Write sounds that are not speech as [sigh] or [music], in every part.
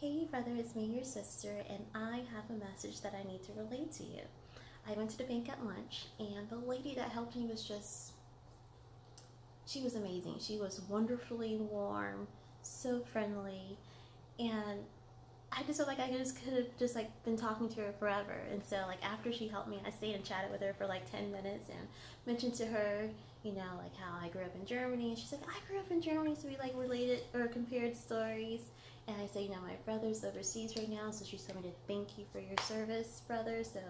Hey, brother, it's me, your sister, and I have a message that I need to relay to you. I went to the bank at lunch, and the lady that helped me was just, she was amazing. She was wonderfully warm, so friendly, and I just felt like I just could have just like been talking to her forever. And so like after she helped me, I stayed and chatted with her for like 10 minutes and mentioned to her, you know, like how I grew up in Germany. And she's like, I grew up in Germany. So we like related or compared stories. And I say, you know, my brother's overseas right now. So she told me to thank you for your service, brother. So,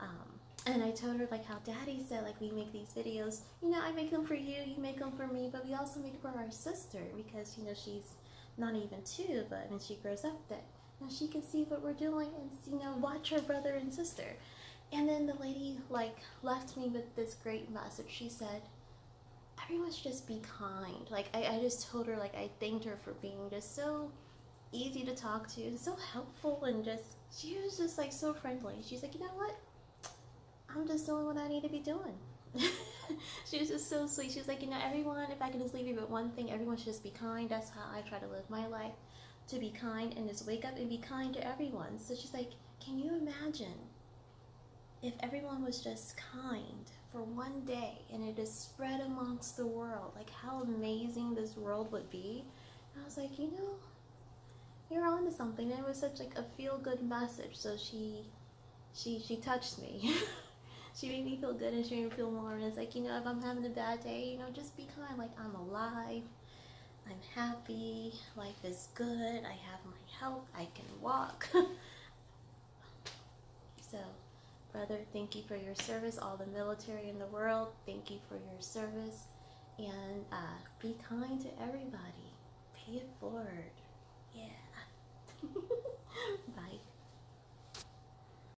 um, and I told her like how daddy said like we make these videos, you know, I make them for you, you make them for me, but we also make them for our sister because, you know, she's not even two, but when she grows up that and she can see what we're doing and you know watch her brother and sister and then the lady like left me with this great message she said everyone should just be kind. Like I, I just told her like i thanked her for being just so easy to talk to so helpful and just she was just like so friendly. She's like you know what? I'm just doing what i need to be doing. [laughs] She was just so sweet. She was like you know everyone if i can just leave you with one thing everyone should just be kind. That's how i try to live my life to be kind and just wake up and be kind to everyone. So she's like, Can you imagine if everyone was just kind for one day and it is spread amongst the world? Like, how amazing this world would be. And I was like, You know, you're onto something. And it was such like a feel good message. So she, she, she touched me. [laughs] she made me feel good and she made me feel warm. And it's like, you know, if I'm having a bad day, you know, just be kind. Like, I'm alive. I'm happy, life is good, I have my health, I can walk. [laughs] thank you for your service, all the military in the world, thank you for your service, and uh, be kind to everybody. Pay it forward.